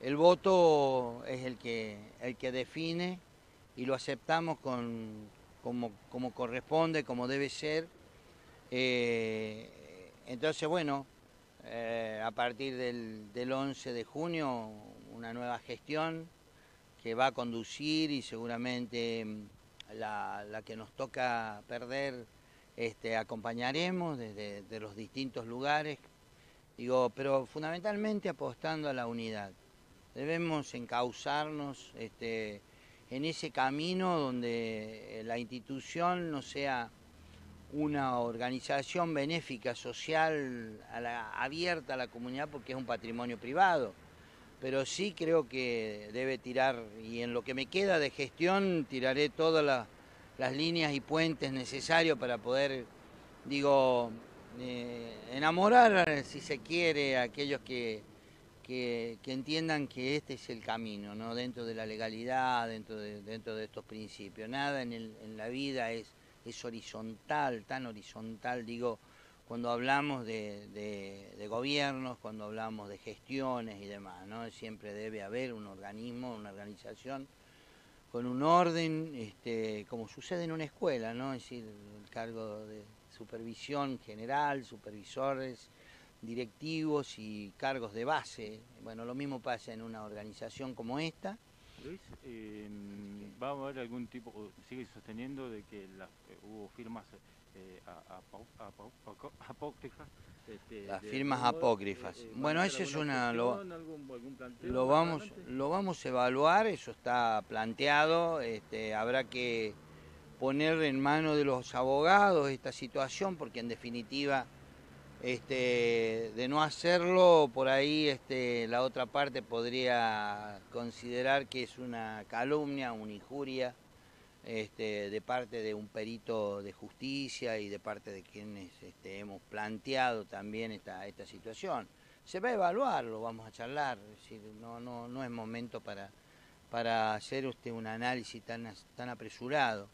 el voto es el que, el que define y lo aceptamos con, como, corresponde, como debe ser. Eh, entonces, bueno, eh, a partir del, del 11 de junio, una nueva gestión que va a conducir y seguramente mm, la, la que nos toca perder este, acompañaremos desde de los distintos lugares, digo, pero fundamentalmente apostando a la unidad. Debemos encauzarnos este, en ese camino donde la institución no sea una organización benéfica social abierta a la comunidad porque es un patrimonio privado, pero sí creo que debe tirar, y en lo que me queda de gestión, tiraré todas las líneas y puentes necesarios para poder, digo, eh, enamorar, si se quiere, a aquellos que, que, entiendan que este es el camino, ¿no? dentro de la legalidad, dentro de, dentro de estos principios. Nada en, el, en la vida es, horizontal, tan horizontal, digo, cuando hablamos de, de, de, gobiernos, cuando hablamos de gestiones y demás, ¿no? Siempre debe haber un organismo, una organización con un orden, este, como sucede en una escuela, ¿no? Es decir, el cargo de supervisión general, supervisores, directivos y cargos de base. Bueno, lo mismo pasa en una organización como esta. Luis, eh, ¿va a haber algún tipo, sigue sosteniendo de que las, eh, hubo firmas eh, apócrifas? Este, las firmas apócrifas. Eh, bueno, eso es una... Lo, algún, algún lo, vamos, lo vamos a evaluar, eso está planteado, este, habrá que poner en manos de los abogados esta situación, porque en definitiva, este, de no hacerlo, por ahí este, la otra parte podría considerar que es una calumnia, una injuria este, de parte de un perito de justicia y de parte de quienes hemos planteado también esta, esta situación. Se va a evaluar, lo vamos a charlar, es decir, no, no, no es momento para, para hacer usted un análisis tan, tan apresurado.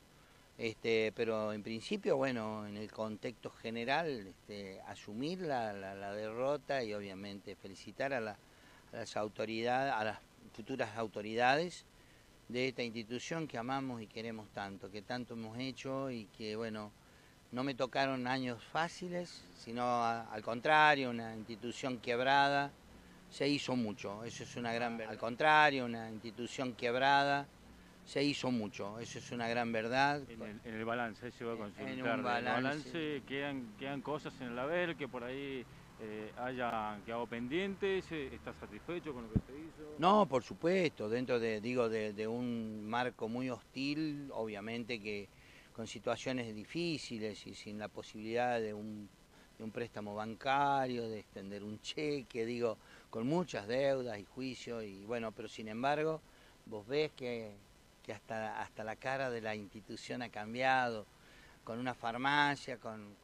Este, pero en principio, bueno, en el contexto general, este, asumir la, la, la, derrota y obviamente felicitar a, la, a, las autoridades, a las futuras autoridades de esta institución que amamos y queremos tanto, que tanto hemos hecho y que, bueno, no me tocaron años fáciles, sino a, al contrario, una institución quebrada, se hizo mucho, eso es una gran verdad. Al contrario, una institución quebrada se hizo mucho, eso es una gran verdad. En el, en el balance, se va a consultar. En un balance, en el balance quedan, quedan cosas en el haber que por ahí eh, hayan quedado pendientes, ¿estás satisfecho con lo que se hizo? No, por supuesto, dentro de, digo, de, de un marco muy hostil, obviamente que con situaciones difíciles y sin la posibilidad de un, de un préstamo bancario, de extender un cheque, digo, con muchas deudas y juicios, y bueno, pero sin embargo, vos ves que que hasta, hasta la cara de la institución ha cambiado, con una farmacia, con,